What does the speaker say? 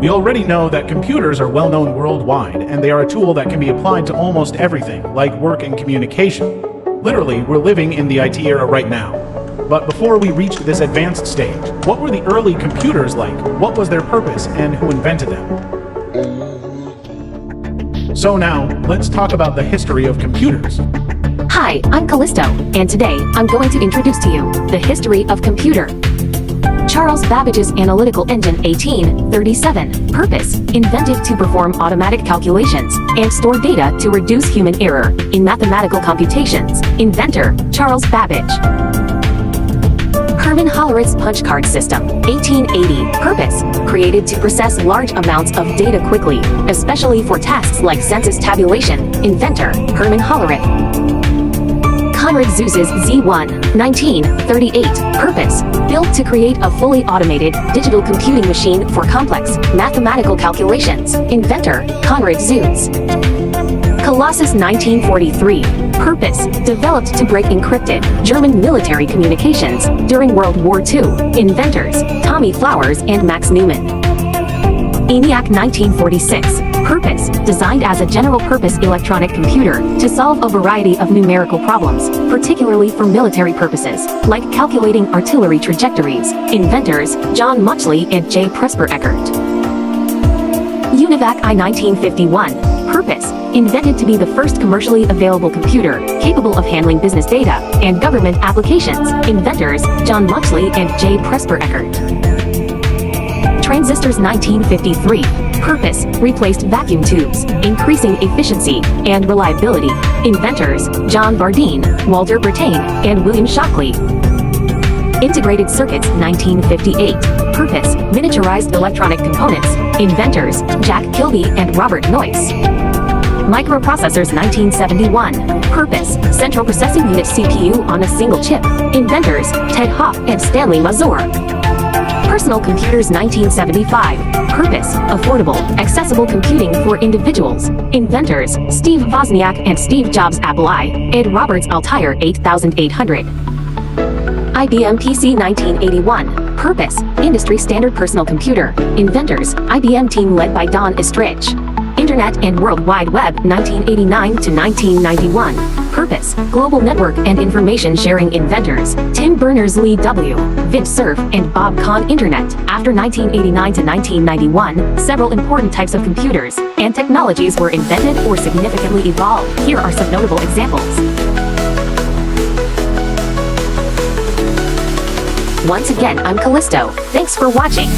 We already know that computers are well known worldwide, and they are a tool that can be applied to almost everything, like work and communication. Literally, we're living in the IT era right now. But before we reached this advanced stage, what were the early computers like? What was their purpose, and who invented them? So now, let's talk about the history of computers. Hi, I'm Callisto, and today I'm going to introduce to you the history of computer. Charles Babbage's analytical engine 1837, purpose, invented to perform automatic calculations and store data to reduce human error in mathematical computations. Inventor, Charles Babbage. Herman Hollerith's punch card system, 1880, purpose, created to process large amounts of data quickly, especially for tasks like census tabulation. Inventor, Herman Hollerith. Konrad Zuse's Z1, 1938, purpose, built to create a fully automated, digital computing machine for complex, mathematical calculations. Inventor, Konrad Zuse. Colossus 1943, purpose, developed to break encrypted, German military communications during World War II. Inventors, Tommy Flowers and Max Newman. ENIAC 1946, Purpose, designed as a general-purpose electronic computer to solve a variety of numerical problems, particularly for military purposes, like calculating artillery trajectories. Inventors, John Mauchly and J. Presper Eckert. UNIVAC I 1951. Purpose, invented to be the first commercially available computer capable of handling business data and government applications. Inventors, John Mauchly and J. Presper Eckert. Transistors 1953 purpose, replaced vacuum tubes, increasing efficiency and reliability. Inventors, John Bardeen, Walter Brattain, and William Shockley. Integrated Circuits 1958. Purpose, miniaturized electronic components. Inventors, Jack Kilby and Robert Noyce. Microprocessors 1971. Purpose, Central Processing Unit CPU on a single chip. Inventors, Ted Hoff and Stanley Mazor. Personal Computers 1975. Purpose, affordable, accessible computing for individuals. Inventors, Steve Wozniak and Steve Jobs Apple I, Ed Roberts Altair 8800. IBM PC 1981. Purpose, industry standard personal computer. Inventors, IBM team led by Don Estridge. Internet and World Wide Web 1989 to 1991. Purpose, Global Network and Information Sharing Inventors, Tim Berners-Lee W., Vint and Bob Kahn Internet. After 1989 to 1991, several important types of computers and technologies were invented or significantly evolved. Here are some notable examples. Once again, I'm Callisto. Thanks for watching.